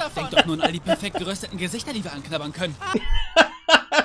davon. Denk doch nur an all die perfekt gerösteten Gesichter, die wir anknabbern können.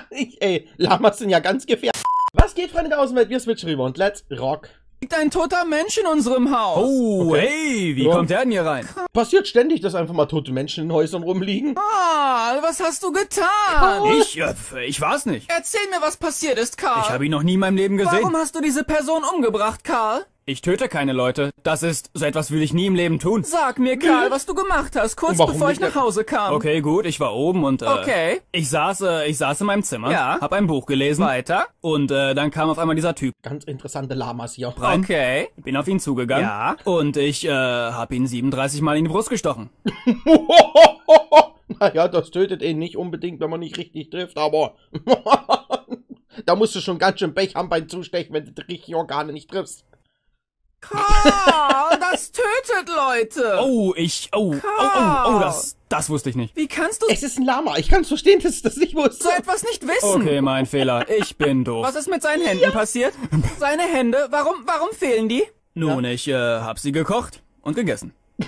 Ich, ey, Lamas sind ja ganz gefährlich. Was geht, Freunde der Außenwelt? Wir switchen rüber und let's rock. liegt ein toter Mensch in unserem Haus. Oh, Okay. hey, wie Ja. kommt der denn hier rein? Passiert ständig, dass einfach mal tote Menschen in Häusern rumliegen. Karl, was hast du getan? Ich, äh, ich war's nicht. Erzähl mir, was passiert ist, Karl. Ich habe ihn noch nie in meinem Leben gesehen. Warum hast du diese Person umgebracht, Karl? Ich töte keine Leute. Das ist, so etwas will ich nie im Leben tun. Sag mir, Karl, was du gemacht hast, kurz bevor ich nicht? nach Hause kam. Okay, gut, ich war oben und äh, Okay. ich saß, äh, ich saß in meinem Zimmer, Ja. hab ein Buch gelesen Weiter. und äh, dann kam auf einmal dieser Typ Ganz interessante Lamas hier. rein. Okay. Bin auf ihn zugegangen Ja. und ich äh, hab ihn 37 Mal in die Brust gestochen. naja, das tötet ihn nicht unbedingt, wenn man nicht richtig trifft, aber da musst du schon ganz schön Pech haben beim Zustechen, wenn du die richtigen Organe nicht triffst. Karl, das tötet Leute. Oh, ich, oh, oh, oh, oh, das, das wusste ich nicht. Wie kannst du Es ist ein Lama, ich kann es verstehen, dass du das nicht so wusstest. etwas nicht wissen? Okay, mein Fehler. Ich bin doof. Was ist mit seinen Händen passiert? Seine Hände, warum, warum fehlen die? Nun, ich äh, hab sie gekocht und gegessen.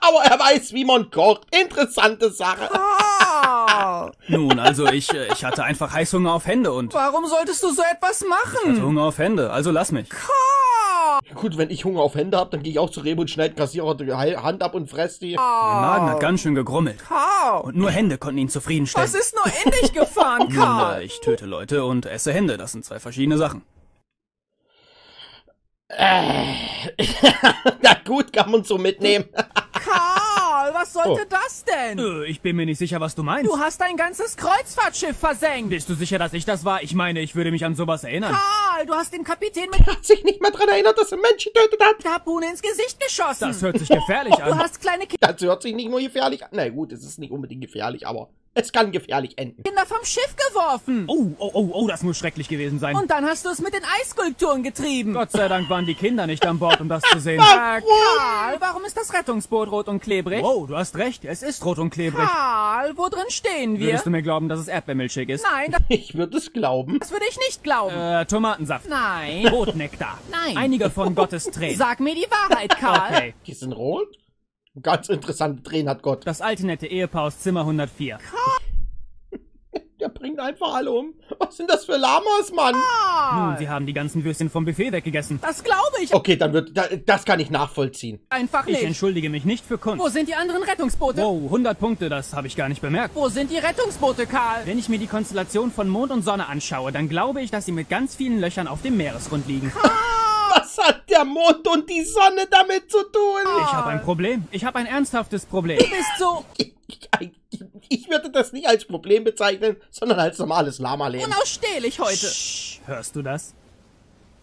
Aber er weiß, wie man kocht. Interessante Sache. Karl, Nun, also ich, äh, ich hatte einfach Heißhunger auf Hände und warum solltest du so etwas machen? Hunger auf Hände, also lass mich. Gut, wenn ich Hunger auf Hände habe, dann gehe ich auch zu Rewe und schneide Kassierer die Hand ab und fress die. Mein Magen hat ganz schön gegrummelt. Karl, Und nur Hände konnten ihn zufriedenstellen. was ist nur in dich gefahren, Karl? äh, ich töte Leute und esse Hände. Das sind zwei verschiedene Sachen. Na gut, kann man so mitnehmen. Karl, was sollte Oh. das denn? Äh, ich bin mir nicht sicher, was du meinst. Du hast ein ganzes Kreuzfahrtschiff versenkt. Bist du sicher, dass ich das war? Ich meine, ich würde mich an sowas erinnern. Karl, du hast den Kapitän mit Er hat sich nicht mehr dran erinnert, dass er Menschen getötet hat. der Harpune ins Gesicht geschossen. Das hört sich gefährlich du an. hast kleine Kinder Das hört sich nicht nur gefährlich an. Na gut, es ist nicht unbedingt gefährlich, aber es kann gefährlich enden. vom Schiff geworfen. Oh, oh, oh, oh, das muss schrecklich gewesen sein. Und dann hast du es mit den Eisskulpturen getrieben. Gott sei Dank waren die Kinder nicht an Bord, um das zu sehen. Äh, Karl, warum ist das Rettungsboot rot und klebrig? Wow, du hast recht. Es ist rot und klebrig. Karl, wo drin stehen wir? Würdest du mir glauben, dass es Erdbeermilchshake ist? Nein, Ich würde es glauben. das würde ich nicht glauben. Äh, Tomatensaft. Nein. Rotnektar. Nein. Einige von Gottes Tränen. Sag mir die Wahrheit, Karl. Okay. Die sind rot. Ganz interessante Tränen hat Gott. Das alte nette Ehepaar aus Zimmer 104. Der bringt einfach alle um. Was sind das für Lamas, Mann? Nun, sie haben die ganzen Würstchen vom Buffet weggegessen. Das glaube ich Okay, dann wird, da- das kann ich nachvollziehen. einfach Ich nicht. entschuldige mich nicht für Kunst. Wo sind die anderen Rettungsboote? Wow, 100 Punkte, das habe ich gar nicht bemerkt. Wo sind die Rettungsboote, Karl? Wenn ich mir die Konstellation von Mond und Sonne anschaue, dann glaube ich, dass sie mit ganz vielen Löchern auf dem Meeresgrund liegen. Was hat der Mond und die Sonne damit zu tun? Ich habe ein Problem. Ich habe ein ernsthaftes Problem. Du bist so Ich, würde das nicht als Problem bezeichnen, sondern als normales Lama-Leben. unausstehlich heute. Hörst du das?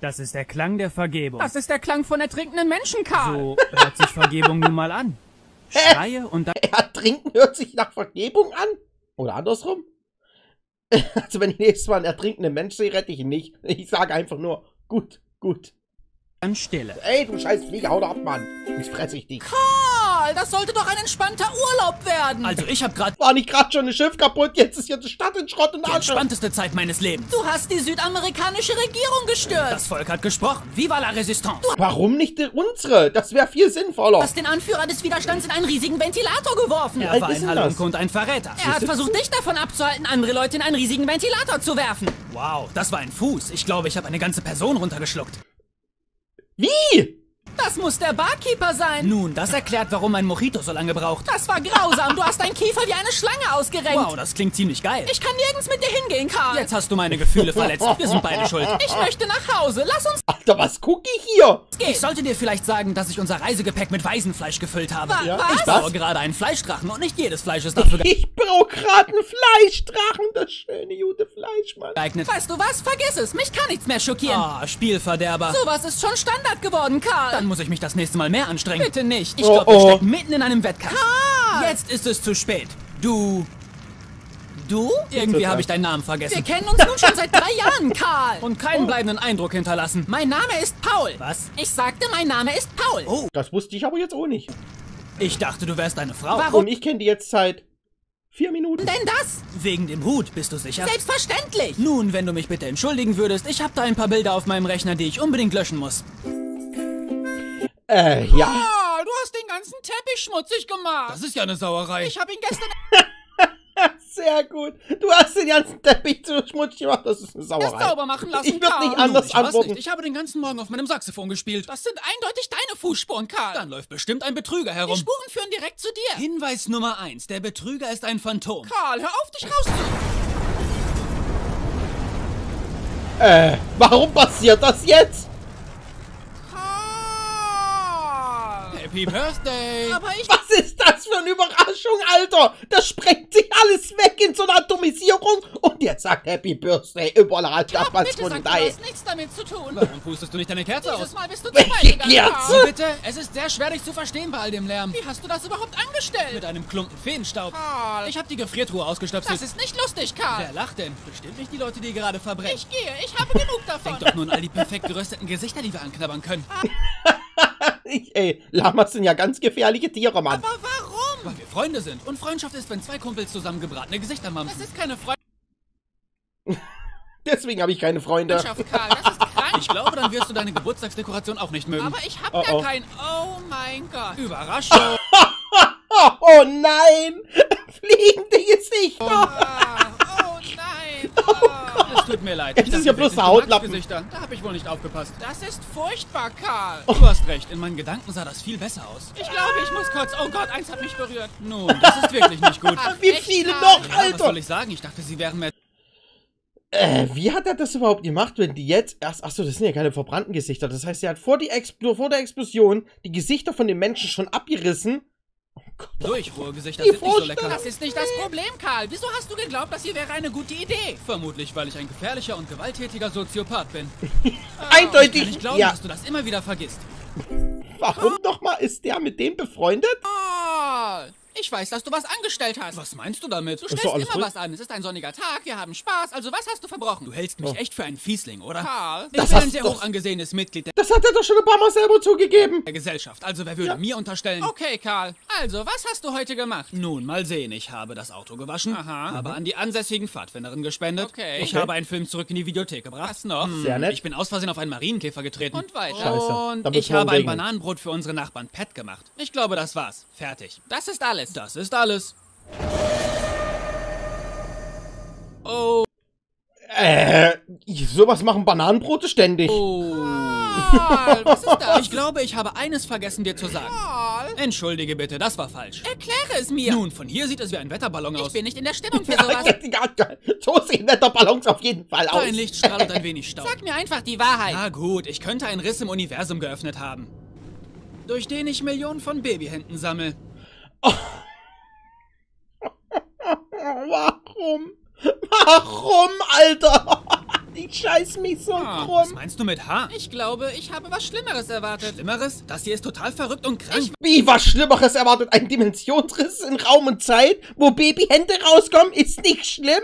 Das ist der Klang der Vergebung. Das ist der Klang von ertrinkenden Menschen, Karl. So hört sich Vergebung nun mal an. Schreie und dann... Ertrinken hört sich nach Vergebung an? Oder andersrum? Also wenn ich nächstes Mal einen ertrinkenden Mensch sehe, rette ich ihn nicht. Ich sage einfach nur, gut, gut. Dann Stille. Ey, du scheiß Flieger, hau doch ab, Mann. Jetzt fress ich dich. Karl, das sollte doch ein entspannter Urlaub werden. Also ich habe gerade War nicht gerade schon ein Schiff kaputt? Jetzt ist hier die Stadt in Schrott und die Asche. entspannteste Zeit meines Lebens. du hast die südamerikanische Regierung gestört. Das Volk hat gesprochen. Viva la Resistance. Warum nicht die unsere? Das wäre viel sinnvoller. Du hast den Anführer des Widerstands in einen riesigen Ventilator geworfen. Er alt war ein Halunke das? und ein Verräter. Er hat versucht, dich davon abzuhalten, andere Leute in einen riesigen Ventilator zu werfen. Wow, das war ein Fuß. Ich glaube, ich habe eine ganze Person runtergeschluckt. Vi! Das muss der Barkeeper sein. Nun, das erklärt, warum mein Mojito so lange braucht. Das war grausam. Du hast deinen Kiefer wie eine Schlange ausgerenkt. Wow, das klingt ziemlich geil. Ich kann nirgends mit dir hingehen, Karl. Jetzt hast du meine Gefühle verletzt. Wir sind beide schuld. Ich möchte nach Hause. Lass uns Alter, was guck ich hier? Ich sollte dir vielleicht sagen, dass ich unser Reisegepäck mit Waisenfleisch gefüllt habe. Wa- Ja. was? Ich baue gerade einen Fleischdrachen und nicht jedes Fleisch ist dafür Ich brauch grad einen Fleischdrachen. Das schöne, gute Fleisch, Mann. geeignet. Weißt du was? Vergiss es. Mich kann nichts mehr schockieren. Ah, Spielverderber. Sowas ist schon Standard geworden, Karl. Dann muss ich mich das nächste Mal mehr anstrengen. Bitte nicht. Ich Oh, glaube, wir oh. stecken mitten in einem Wettkampf. Jetzt ist es zu spät. Du. Du? Irgendwie habe ich deinen Namen Wir vergessen. kennen uns nun schon seit drei Jahren, Karl. Und keinen bleibenden Eindruck hinterlassen. mein Name ist Paul. Was? Ich sagte, mein Name ist Paul. Oh, Das wusste ich aber jetzt auch nicht. ich dachte, du wärst eine Frau. Warum Und ich kenne die jetzt seit vier Minuten. denn das? Wegen dem Hut, bist du sicher? Selbstverständlich. Nun, wenn du mich bitte entschuldigen würdest, ich habe da ein paar Bilder auf meinem Rechner, die ich unbedingt löschen muss. Äh, ja. Ah, du hast den ganzen Teppich schmutzig gemacht. Das ist ja eine Sauerei. Ich habe ihn gestern Sehr gut. Du hast den ganzen Teppich zu schmutzig gemacht. Das ist eine Sauerei. sauber machen lassen, Ich würde nicht anders ich antworten. Nicht. Ich habe den ganzen Morgen auf meinem Saxophon gespielt. Das sind eindeutig deine Fußspuren, Karl. Dann läuft bestimmt ein Betrüger herum. Die Spuren führen direkt zu dir. Hinweis Nummer eins. Der Betrüger ist ein Phantom. Karl, hör auf, dich rauszu... Äh, warum passiert das jetzt? Karl! Happy Birthday! Aber ich... Was ist das für eine Überraschung, Alter? Das sprengt sich alles weg in so einer Atomisierung. Und jetzt sagt Happy Birthday überall das was Bitte sag, du hast nichts damit zu tun. Warum pustest du nicht deine Kerze aus? Dieses Mal bist du zu Welche weit gegangen, Kerze? Bitte, es ist sehr schwer, dich zu verstehen bei all dem Lärm. Wie hast du das überhaupt angestellt? Mit einem Klumpen Feenstaub. Karl. Ich habe die Gefriertruhe ausgestöpselt. Das ist nicht lustig, Karl. Wer lacht denn? Bestimmt nicht die Leute, die gerade verbrennen. Ich gehe, ich habe genug davon. Denk doch nur an all die perfekt gerösteten Gesichter, die wir anknabbern können. Ich, ey, Lamas sind ja ganz gefährliche Tiere, Mann. Aber warum? Weil wir Freunde sind. Und Freundschaft ist, wenn zwei Kumpels zusammen gebratene Gesichter machen. Das ist keine Deswegen habe ich keine Freunde. Freundschaft, Karl. Das ist krank. Ich glaube, dann wirst du deine Geburtstagsdekoration auch nicht mögen. Aber ich habe Oh, gar oh. kein... Oh mein Gott. Überraschung. Oh, oh nein! Fliegende Gesichter! Ah, oh nein. Oh, es tut mir leid. Es Ich ist ja bloß Hautlappen. Da habe ich wohl nicht aufgepasst. Das ist furchtbar, Karl. Du hast recht. In meinen Gedanken sah das viel besser aus. Ich glaube, ich muss kurz... Oh Gott, eins hat mich berührt. Nun, das ist wirklich nicht gut. Ach, wie viele noch, Ja, was Alter? soll ich sagen? Ich dachte, sie wären mehr... Äh, wie hat er das überhaupt gemacht, wenn die jetzt erst. Achso, das sind ja keine verbrannten Gesichter. Das heißt, er hat vor, die Explo vor der Explosion die Gesichter von den Menschen schon abgerissen. Oh Gott. Durchruhrgesichter Die sind nicht so lecker. Das ist nicht das Problem, Karl. Wieso hast du geglaubt, das hier wäre eine gute Idee? Vermutlich, weil ich ein gefährlicher und gewalttätiger Soziopath bin. Eindeutig. Ich kann nicht glauben, ja. dass du das immer wieder vergisst. Warum nochmal ist der mit dem befreundet? Karl, ich weiß, dass du was angestellt hast. Was meinst du damit? Du stellst immer gut. was an. Es ist ein sonniger Tag, wir haben Spaß. Also was hast du verbrochen? Du hältst mich Oh. echt für einen Fiesling, oder? Karl, ich Das bin ein sehr hoch angesehenes Mitglied der Das hat er doch schon ein paar Mal selber zugegeben. der Gesellschaft. Also wer würde Ja. mir unterstellen? Okay, Karl. Also, was hast du heute gemacht? Nun, mal sehen. Ich habe das Auto gewaschen, Mhm. habe an die ansässigen Pfadfinderinnen gespendet. Okay. Ich Okay. habe einen Film zurück in die Videothek gebracht. Was noch? Sehr nett. Ich bin aus Versehen auf einen Marienkäfer getreten. Und weiter. Scheiße. Und ich habe ein. Bananenbrot für unsere Nachbarn Pat gemacht. Ich glaube, das war's. Fertig. Das ist alles. Das ist alles. Oh. Äh, sowas machen Bananenbrote ständig. Oh. Karl, was ist das? Ich glaube, ich habe eines vergessen dir zu sagen. Karl? Entschuldige bitte, das war falsch. Erkläre es mir. Nun, von hier sieht es wie ein Wetterballon aus. Ich bin nicht in der Stimmung für sowas. so sehen Wetterballons auf jeden Fall aus. Ein Lichtstrahl und ein wenig Staub. Sag mir einfach die Wahrheit. Na gut, ich könnte einen Riss im Universum geöffnet haben. Durch den ich Millionen von Babyhänden sammle. Warum? Warum, Alter? Ich scheiß mich so Ah, was krumm. meinst du mit H? Ich glaube, ich habe was Schlimmeres erwartet. Schlimmeres? Das hier ist total verrückt und krank. Wie was Schlimmeres erwartet? Ein Dimensionsriss in Raum und Zeit, wo Babyhände rauskommen, ist nicht schlimm?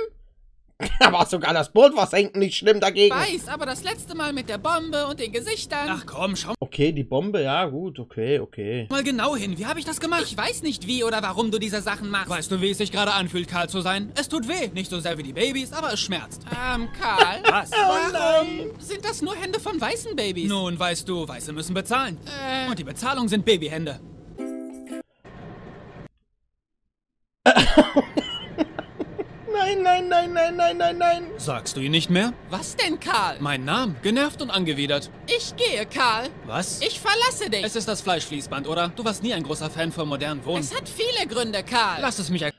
Aber sogar das Pulversenken nicht schlimm dagegen. weiß, aber das letzte Mal mit der Bombe und den Gesichtern. Ach komm, schau Okay, die Bombe, ja gut, okay, okay. mal genau hin. Wie habe ich das gemacht? Ich weiß nicht, wie oder warum du diese Sachen machst. Weißt du, wie es sich gerade anfühlt, Karl zu sein? Es tut weh. Nicht so sehr wie die Babys, aber es schmerzt. Ähm, Karl? Was? Warum sind das nur Hände von weißen Babys? Nun, weißt du, Weiße müssen bezahlen. Und die Bezahlung sind Babyhände. Nein, nein, nein, nein, nein, nein. Sagst du ihn nicht mehr? Was denn, Karl? Mein Name. Genervt und angewidert. Ich gehe, Karl. Was? Ich verlasse dich. Es ist das Fleischfließband, oder? Du warst nie ein großer Fan von modernen Wohnen. Es hat viele Gründe, Karl. Lass es mich erklären.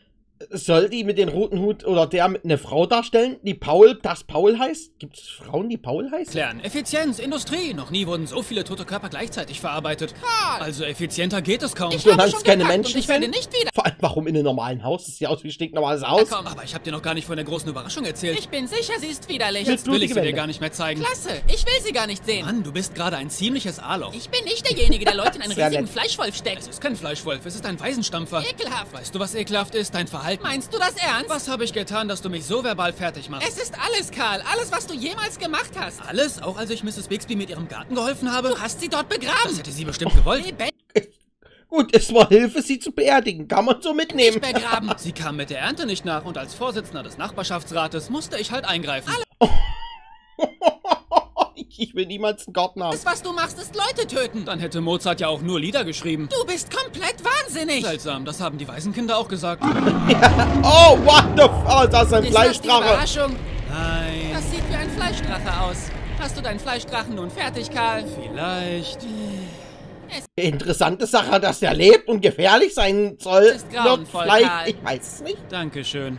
Soll die mit den roten Hut oder der mit eine Frau darstellen, die Paul, das Paul heißt? Gibt es Frauen, die Paul heißen? Effizienz, Industrie. Noch nie wurden so viele tote Körper gleichzeitig verarbeitet. Karl. Also effizienter geht es kaum. Solange es keine Menschen ich werde sind? nicht wieder. Vor allem, warum in einem normalen Haus? Das sieht aus wie ein stinknormales Haus. Komm, aber ich habe dir noch gar nicht von der großen Überraschung erzählt. Ich bin sicher, sie ist widerlich. Jetzt will ich sie dir gar nicht mehr zeigen. Klasse, ich will sie gar nicht sehen. Mann, du bist gerade ein ziemliches A-Loch. Ich bin nicht derjenige, der Leute in einen riesigen nett. Fleischwolf steckt. Es ist kein Fleischwolf, es ist ein Waisenstampfer. Ekelhaft. Weißt du, was ekelhaft ist? Dein Verhalten. Meinst du das ernst? Was habe ich getan, dass du mich so verbal fertig machst? Es ist alles, Karl. Alles, was du jemals gemacht hast. Alles? Auch als ich Mrs. Bixby mit ihrem Garten geholfen habe? Du hast sie dort begraben. Das hätte sie bestimmt gewollt. Gut, es war Hilfe, sie zu beerdigen. Kann man so mitnehmen. begraben. Sie kam mit der Ernte nicht nach und als Vorsitzender des Nachbarschaftsrates musste ich halt eingreifen. nicht. Ich will niemals einen Garten haben. Alles, was du machst, ist Leute töten. Dann hätte Mozart ja auch nur Lieder geschrieben. Du bist komplett wahnsinnig. Seltsam, das haben die Waisenkinder auch gesagt. Oh, what the f... Oh, das ist ein Ist das die Fleischdrache. Überraschung? Nein, Das sieht wie ein Fleischdrache aus. Hast du deinen Fleischdrachen nun fertig, Karl? vielleicht. Interessante Sache, dass der lebt und gefährlich sein soll. Das ist grauenvoll, vielleicht, Karl. ich weiß es nicht. Dankeschön.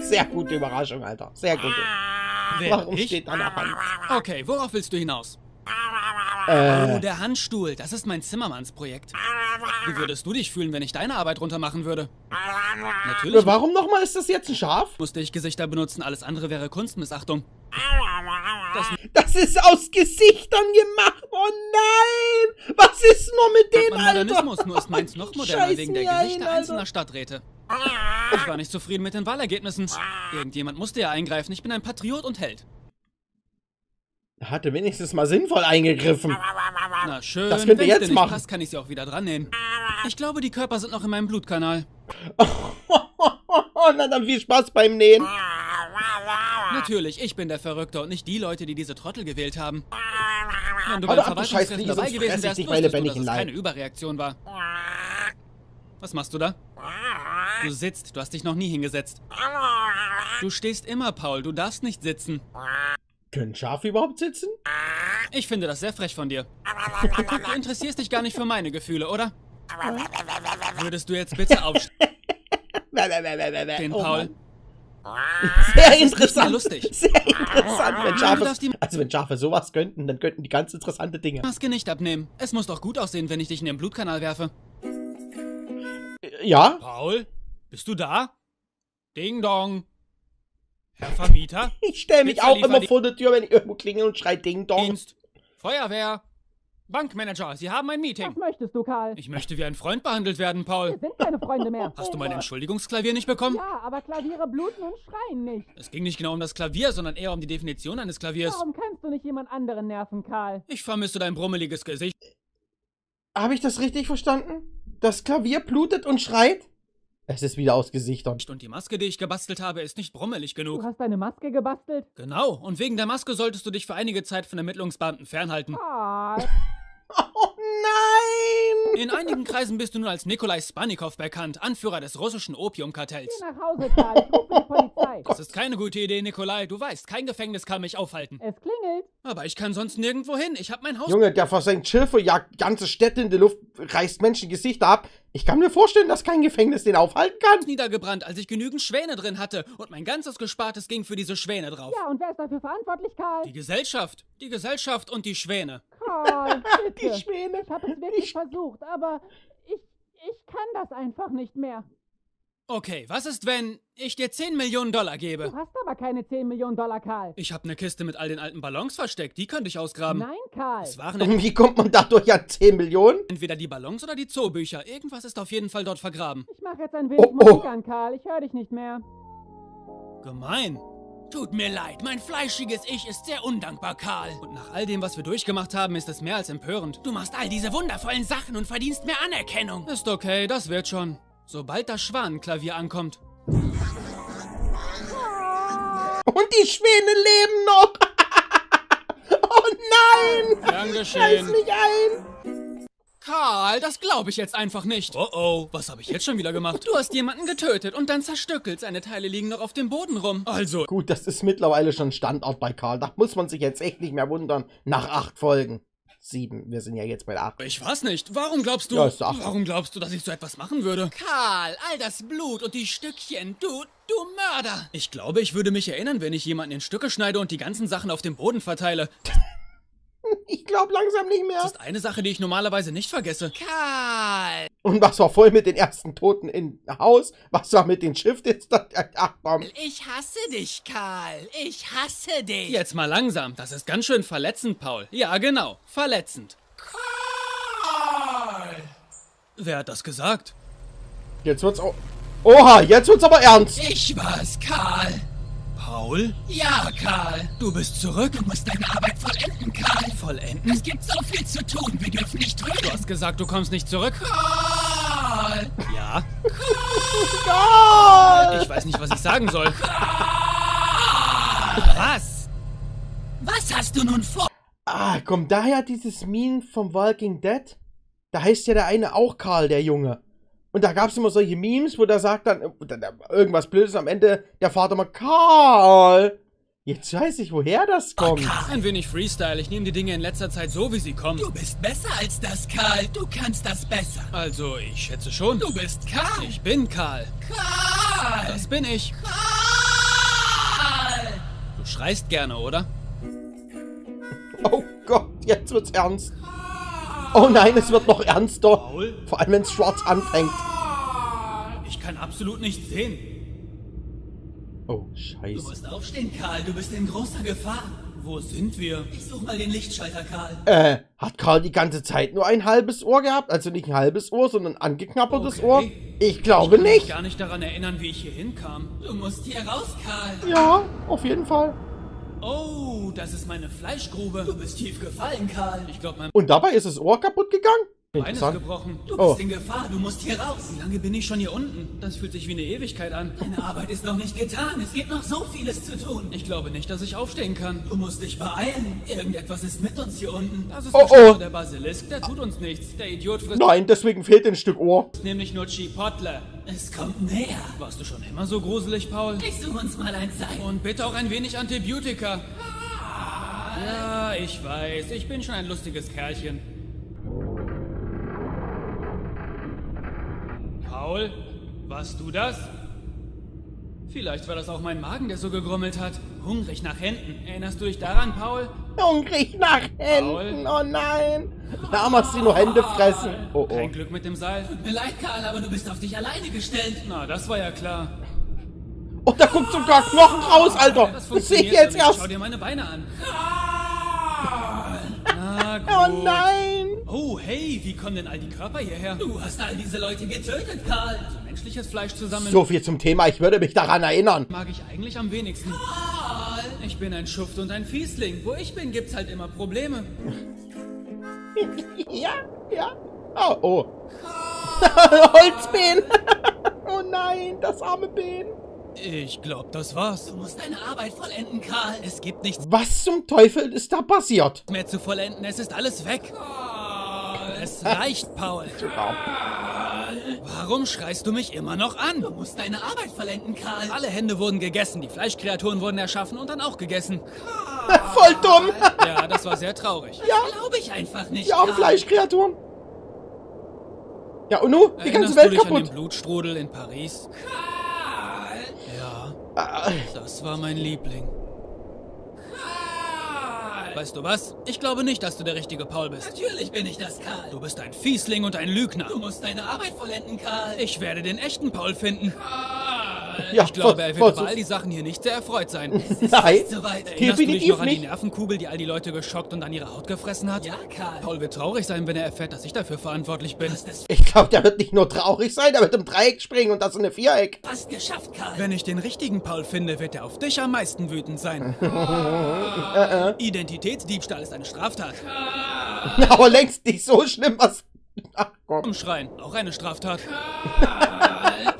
Sehr gute Überraschung, Alter. Sehr gute. Wer, Warum ich? steht an der Hand? Okay, worauf willst du hinaus? Äh, Oh, der Handstuhl. Das ist mein Zimmermannsprojekt. Wie würdest du dich fühlen, wenn ich deine Arbeit runter machen würde? Natürlich warum nochmal ist das jetzt ein Schaf? musste ich Gesichter benutzen, alles andere wäre Kunstmissachtung. Das ist aus Gesichtern gemacht. Oh nein! Was ist nur mit dem, Alter? Modernismus, nur ist meins noch moderner Scheiß wegen der ein, Gesichter Alter. einzelner Stadträte. Ich war nicht zufrieden mit den Wahlergebnissen. Irgendjemand musste ja eingreifen. Ich bin ein Patriot und Held. Er hatte wenigstens mal sinnvoll eingegriffen. Na schön, Das könnt ihr jetzt machen. passt, kann ich sie auch wieder dran nähen. Ich glaube, die Körper sind noch in meinem Blutkanal. Na dann viel Spaß beim Nähen. Natürlich, ich bin der Verrückte und nicht die Leute, die diese Trottel gewählt haben. Wenn du beim Verwaltungstreffen dabei gewesen wärst, wusstest du, dass es keine Überreaktion war. Was machst du da? Du sitzt, du hast dich noch nie hingesetzt. Du stehst immer, Paul, du darfst nicht sitzen. Können Schafe überhaupt sitzen? Ich finde das sehr frech von dir. Du interessierst dich gar nicht für meine Gefühle, oder? Würdest du jetzt bitte aufstehen, Oh Paul? Sehr sehr interessant. lustig. Sehr interessant, wenn Schafe. Also wenn Schafe sowas könnten, dann könnten die ganz interessante Dinge. Maske nicht abnehmen. Es muss doch gut aussehen, wenn ich dich in den Blutkanal werfe. Ja? Paul, bist du da? Ding dong. Herr Vermieter? Ich stelle mich auch immer die- vor der Tür, wenn ich irgendwo klingel und schrei Ding Dong. Dienst. Feuerwehr. Bankmanager, Sie haben ein Was Meeting. möchtest du, Karl? Ich möchte wie ein Freund behandelt werden, Paul. Wir sind keine Freunde mehr. Hast du mein Entschuldigungsklavier nicht bekommen? Ja, aber Klaviere bluten und schreien nicht. Es ging nicht genau um das Klavier, sondern eher um die Definition eines Klaviers. Warum kannst du nicht jemand anderen nerven, Karl? Ich vermisse dein brummeliges Gesicht. Habe ich das richtig verstanden? Das Klavier blutet und schreit? Es ist wieder aus Gesichtern. Und die Maske, die ich gebastelt habe, ist nicht brummelig Du genug. hast deine Maske gebastelt? Genau, und wegen der Maske solltest du dich für einige Zeit von Ermittlungsbeamten fernhalten. Karl. Oh nein! In einigen Kreisen bist du nun als Nikolai Spanikow bekannt, Anführer des russischen Opiumkartells. Geh nach Hause, Karl. Ich rufe die Polizei. Das ist keine gute Idee, Nikolai. Du weißt, kein Gefängnis kann mich aufhalten. Es klingelt. Aber ich kann sonst nirgendwo hin. Ich habe mein Haus. Junge, der versenkt Schiffe, jagt ganze Städte in die Luft, reißt Menschen Gesichter ab. Ich kann mir vorstellen, dass kein Gefängnis den aufhalten kann. niedergebrannt, als ich genügend Schwäne drin hatte. Und mein ganzes Gespartes ging für diese Schwäne drauf. Ja, und wer ist dafür verantwortlich, Karl? Die Gesellschaft. Die Gesellschaft und die Schwäne. Bitte. Die Schwäne. Ich habe es wirklich versucht, aber ich, ich kann das einfach nicht mehr. Okay, was ist, wenn ich dir 10 Millionen Dollar Du gebe? hast aber keine 10 Millionen Dollar, Karl. Ich habe eine Kiste mit all den alten Ballons versteckt. Die könnte ich ausgraben. Nein, Karl. Es waren Und wie kommt man dadurch an 10 Millionen? entweder die Ballons oder die Zoobücher. Irgendwas ist auf jeden Fall dort vergraben. Ich mache jetzt ein wenig Oh, oh. Musik an, Karl. Ich höre dich nicht mehr. Gemein. Tut mir leid, mein fleischiges Ich ist sehr undankbar, Karl. Und nach all dem, was wir durchgemacht haben, ist es mehr als empörend. Du machst all diese wundervollen Sachen und verdienst mehr Anerkennung. Ist okay, das wird schon. Sobald das Schwanenklavier ankommt. Und die Schwäne leben noch. oh nein! Gern Reiß geschehen. mich ein! Karl, das glaube ich jetzt einfach nicht. Oh oh, was habe ich jetzt schon wieder gemacht? Du hast jemanden getötet und dann zerstückelt. Seine Teile liegen noch auf dem Boden rum. Also, Gut, das ist mittlerweile schon Standard bei Karl. Da muss man sich jetzt echt nicht mehr wundern. Nach acht Folgen. Sieben. Wir sind ja jetzt bei acht. ich weiß nicht. Warum glaubst du, Ja, ist acht. warum glaubst du, dass ich so etwas machen würde? Karl, all das Blut und die Stückchen. Du, du Mörder. Ich glaube, ich würde mich erinnern, wenn ich jemanden in Stücke schneide und die ganzen Sachen auf dem Boden verteile. Ich glaube langsam nicht mehr. Das ist eine Sache, die ich normalerweise nicht vergesse. Karl. Und was war voll mit den ersten Toten im Haus? Was war mit den Schiff jetzt? Ach komm. Ich hasse dich, Karl. Ich hasse dich. Jetzt mal langsam. Das ist ganz schön verletzend, Paul. Ja, genau. Verletzend. Karl. Wer hat das gesagt? Jetzt wird's auch. Oha, jetzt wird's aber ernst. Ich war's, Karl. Paul? Ja, Karl. Du bist zurück? Du musst deine Arbeit vollenden, Karl. Vollenden? Es gibt so viel zu tun. Wir dürfen nicht Du rühren. hast gesagt, du kommst nicht zurück? Karl. Ja. Karl! Ich weiß nicht, was ich sagen soll. Was? Was hast du nun vor? Ah, kommt daher dieses Meme vom Walking Dead? Da heißt ja der eine auch Karl, der Junge. Und da gab es immer solche Memes, wo der sagt dann, dann irgendwas Blödes am Ende, der Vater mal Karl. Jetzt weiß ich, woher das kommt. Ein wenig Freestyle. Ich nehme die Dinge in letzter Zeit so, wie sie kommen. Du bist besser als das, Karl. Du kannst das besser. Also, ich schätze schon. Du bist Karl. Ich bin Karl. Karl. Das bin ich. Karl. Du schreist gerne, oder? Oh Gott, jetzt wird's ernst. Oh nein, es wird noch ernster. Paul? Vor allem, wenn es schwarz anfängt. Ich kann absolut nichts sehen. Oh, Du scheiße. musst aufstehen, Karl. Du bist in großer Gefahr. Wo sind wir? Ich such mal den Lichtschalter, Karl. Äh, hat Karl die ganze Zeit nur ein halbes Ohr gehabt? Also nicht ein halbes Ohr, sondern ein angeknappertes Okay. Ohr? Ich glaube Ich kann mich nicht. gar nicht daran erinnern, wie ich hier hinkam. Du musst hier raus, Karl. Ja, auf jeden Fall. Oh, das ist meine Du Fleischgrube. bist tief gefallen, Karl. Ich glaube, mein Und dabei ist das Ohr kaputt gegangen? Bein gebrochen. Du Oh. bist in Gefahr. Du musst hier raus. Wie lange bin ich schon hier unten? Das fühlt sich wie eine Ewigkeit an. Deine Arbeit ist noch nicht getan. Es gibt noch so vieles zu tun. Ich glaube nicht, dass ich aufstehen kann. Du musst dich beeilen. Irgendetwas ist mit uns hier unten. Das ist Oh, oh. der Basilisk. Der tut uns nichts. Der Idiot frisst Nein, deswegen fehlt ein Stück Ohr. nämlich nur Chipotle. Es kommt näher. Warst du schon immer so gruselig, Paul? Ich suche uns mal ein Seil. Und bitte auch ein wenig Antibiotika. Ja, ich weiß. Ich bin schon ein lustiges Kerlchen. Paul, warst du das? Vielleicht war das auch mein Magen, der so gegrummelt hat. Hungrig nach Händen. Erinnerst du dich daran, Paul? Hungrig nach Händen. Oh nein. Da machst du nur Hände fressen. Oh, oh. Kein Glück mit dem Seil. Tut mir leid, Karl, aber du bist auf dich alleine gestellt. Na, das war ja klar. Oh, da guckt sogar Knochen raus, Alter. Das Das sehe ich funktioniert jetzt nämlich. Schau erst. dir meine Beine an. Na gut. Oh nein. Oh, hey, wie kommen denn all die Körper hierher? Du hast all diese Leute getötet, Karl. Menschliches Fleisch zusammen. So viel zum Thema, ich würde mich daran erinnern. mag ich eigentlich am wenigsten. Ich bin ein Schuft und ein Fiesling. Wo ich bin, gibt's halt immer Probleme. Ja, ja. Oh, oh. Holzbein. oh nein, das arme Bein. Ich glaub, das war's. Du musst deine Arbeit vollenden, Karl. Es gibt nichts Was zum Teufel ist da passiert? mehr zu vollenden. Es ist alles weg. Es reicht, Paul. Warum schreist du mich immer noch an? Du musst deine Arbeit vollenden, Karl. Alle Hände wurden gegessen, die Fleischkreaturen wurden erschaffen und dann auch gegessen. Voll dumm. Ja, das war sehr traurig. ja, Glaube ich einfach nicht, Karl. Fleischkreaturen. Ja, und nu? Die ganze du Welt dich an kaputt. den Blutstrudel in Paris? Ja, das war mein Liebling. Weißt du was? Ich glaube nicht, dass du der richtige Paul bist. Natürlich bin ich das, Karl. Du bist ein Fiesling und ein Lügner. Du musst deine Arbeit vollenden, Karl. Ich werde den echten Paul finden. Ja, Ich glaube, er wird über all die Sachen hier nicht sehr erfreut sein. Nein, Soweit. Erinnerst du dich definitiv noch an die. Nervenkugel, die all die Leute geschockt und an ihre Haut gefressen hat? Ja, Karl. Paul wird traurig sein, wenn er erfährt, dass ich dafür verantwortlich bin. Ich glaube, der wird nicht nur traurig sein, der wird im Dreieck springen und das in eine Viereck. fast geschafft, Karl. Wenn ich den richtigen Paul finde, wird er auf dich am meisten wütend sein. Identitätsdiebstahl ist eine Straftat. Aber längst nicht so schlimm, was... Ach Gott. Umschreien, auch eine Straftat.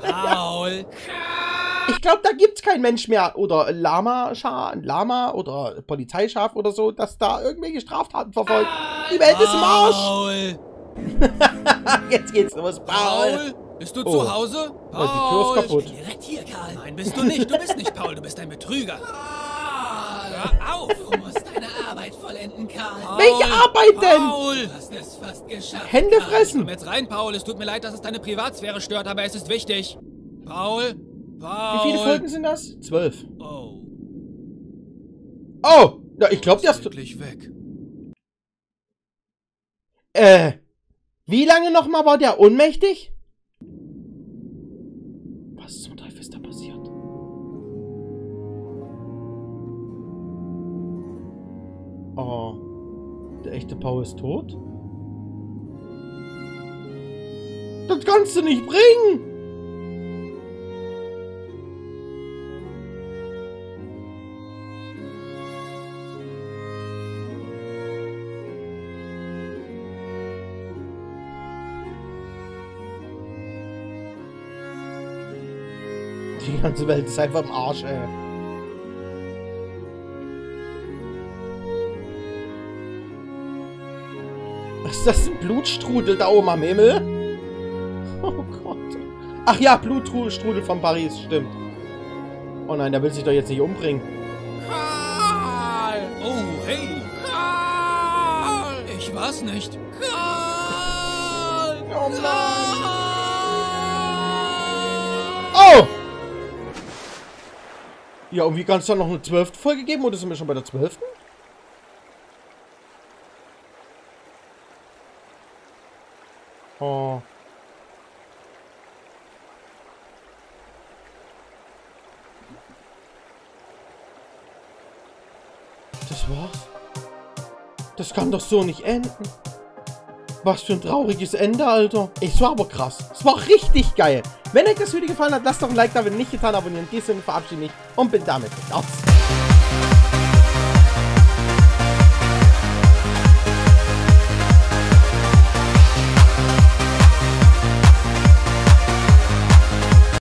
Paul. Ich glaube, da gibt's kein Mensch mehr oder Lama, Scha Lama oder Polizeischaf oder so, dass da irgendwelche Straftaten verfolgt. Die Welt ist im Arsch. Paul. Jetzt geht's los, Paul. Paul. Bist du Oh. zu Hause? Oh, die Tür ist kaputt. Direkt hier, Karl. Nein, bist du nicht. Du bist nicht Paul, du bist ein Betrüger. Hör auf. Du musst deine Arbeit vollenden, Karl. Welche Arbeit denn? Paul. Du hast es fast geschafft. Hände Karl. fressen. Komm jetzt rein, Paul. Es tut mir leid, dass es deine Privatsphäre stört, aber es ist wichtig. Paul. Paul. Wie viele Folgen sind das? Zwölf. Oh, Oh, ja, ich glaube, der ist ist... wirklich weg. Äh, wie lange nochmal war der ohnmächtig? Oh, der echte Paul ist tot? Das kannst du nicht bringen! Die ganze Welt ist einfach im Arsch, ey. Ist das? Ein Blutstrudel da oben am Himmel? Oh Gott. Ach ja, Blutstrudel von Paris, stimmt. Oh nein, der will sich doch jetzt nicht umbringen. Karl! Oh, hey. Karl! Ich war's nicht. Karl! Oh Mann. Karl! Oh! Ja, und wie kann es dann noch eine zwölfte Folge geben? Oder sind wir schon bei der zwölften? Oh. Das war's? Das kann doch so nicht enden. Was für ein trauriges Ende, Alter. Es war aber krass. Es war richtig geil. Wenn euch das Video gefallen hat, lasst doch ein Like da. Wenn nicht getan, abonnieren. Diesem Sinne verabschiede ich mich und bin damit raus.